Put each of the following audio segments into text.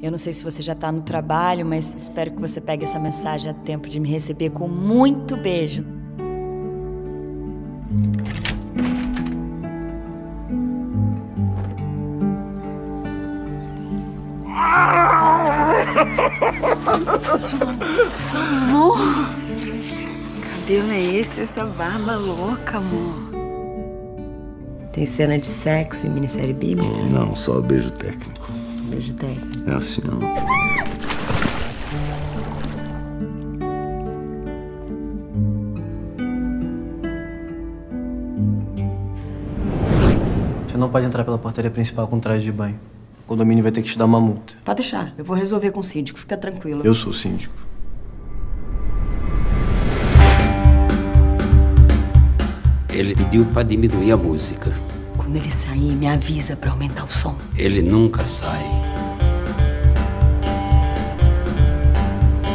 Eu não sei se você já tá no trabalho, mas espero que você pegue essa mensagem a tempo de me receber com muito beijo. Amor, que cabelo é esse? Essa barba louca, amor. Tem cena de sexo em minissérie bíblica? Não, só beijo técnico. Beijo técnico. É assim, ó. Você não pode entrar pela portaria principal com traje de banho. O condomínio vai ter que te dar uma multa. Pode deixar, eu vou resolver com o síndico, fica tranquilo. Eu sou o síndico. Ele pediu para diminuir a música. Quando ele sair, me avisa pra aumentar o som. Ele nunca sai.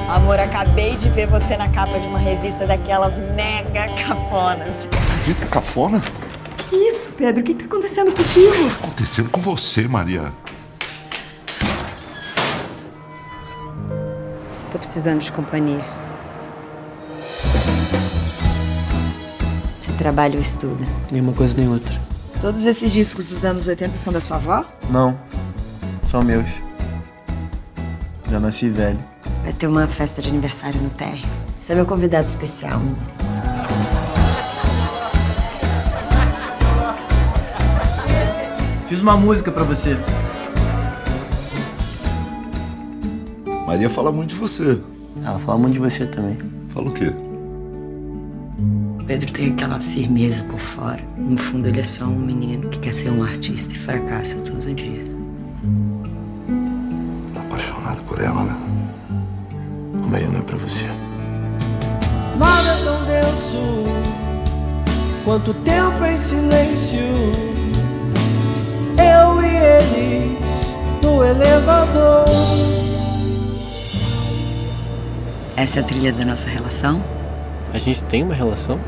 Amor, acabei de ver você na capa de uma revista daquelas mega cafonas. Revista cafona? Que isso, Pedro? O que tá acontecendo contigo? Acontecendo com você, Maria. Tô precisando de companhia. Você trabalha ou estuda? Nenhuma coisa nem outra. Todos esses discos dos anos 80 são da sua avó? Não. São meus. Já nasci velho. Vai ter uma festa de aniversário no térreo. Você é meu convidado especial, menina. Fiz uma música pra você. Maria fala muito de você. Ela fala muito de você também. Fala o quê? Pedro tem aquela firmeza por fora. No fundo, ele é só um menino que quer ser um artista e fracassa todo dia. Tá apaixonado por ela, né? A Maria não é pra você. Nada é tão denso quanto tempo em silêncio. Eu e eles no elevador. Essa é a trilha da nossa relação? A gente tem uma relação?